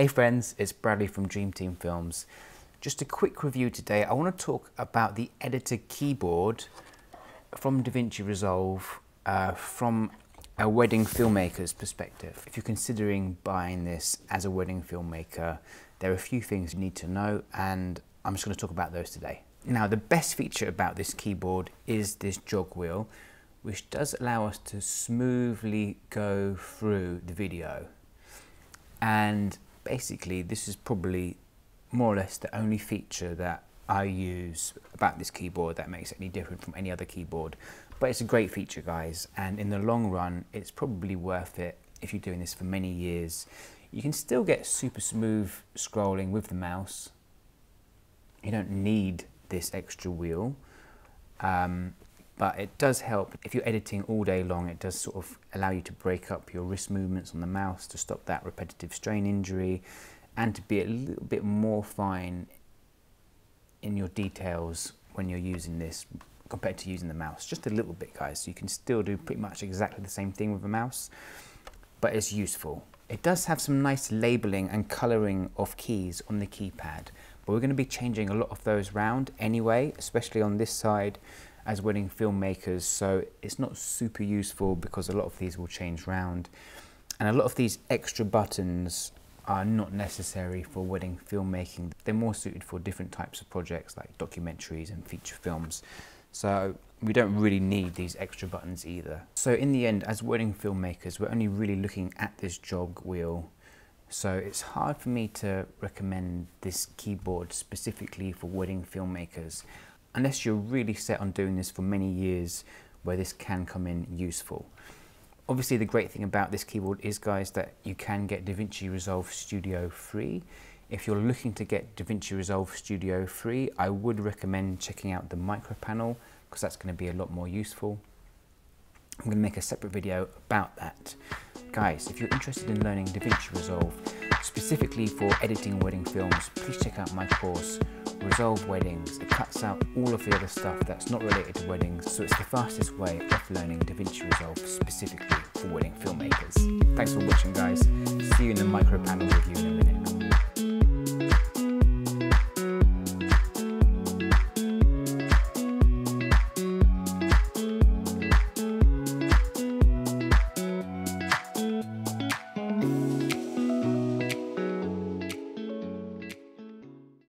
Hey friends, it's Bradley from Dream Team Films. Just a quick review today. I want to talk about the editor keyboard from DaVinci Resolve uh, from a wedding filmmaker's perspective. If you're considering buying this as a wedding filmmaker, there are a few things you need to know and I'm just going to talk about those today. Now the best feature about this keyboard is this jog wheel which does allow us to smoothly go through the video and basically this is probably more or less the only feature that I use about this keyboard that makes it any different from any other keyboard. But it's a great feature guys and in the long run it's probably worth it if you're doing this for many years. You can still get super smooth scrolling with the mouse. You don't need this extra wheel. Um, but it does help if you're editing all day long it does sort of allow you to break up your wrist movements on the mouse to stop that repetitive strain injury and to be a little bit more fine in your details when you're using this compared to using the mouse. Just a little bit guys. You can still do pretty much exactly the same thing with a mouse but it's useful. It does have some nice labeling and coloring of keys on the keypad but we're going to be changing a lot of those round anyway especially on this side as wedding filmmakers, so it's not super useful because a lot of these will change round. And a lot of these extra buttons are not necessary for wedding filmmaking. They're more suited for different types of projects like documentaries and feature films. So we don't really need these extra buttons either. So in the end, as wedding filmmakers, we're only really looking at this jog wheel. So it's hard for me to recommend this keyboard specifically for wedding filmmakers unless you're really set on doing this for many years where this can come in useful. Obviously the great thing about this keyboard is guys that you can get DaVinci Resolve Studio free. If you're looking to get DaVinci Resolve Studio free, I would recommend checking out the micro panel because that's going to be a lot more useful. I'm going to make a separate video about that. Guys, if you're interested in learning DaVinci Resolve specifically for editing wedding films, please check out my course Resolve Weddings. It cuts out all of the other stuff that's not related to weddings, so it's the fastest way of learning DaVinci Resolve specifically for wedding filmmakers. Thanks for watching guys. See you in the micro panel review in a minute.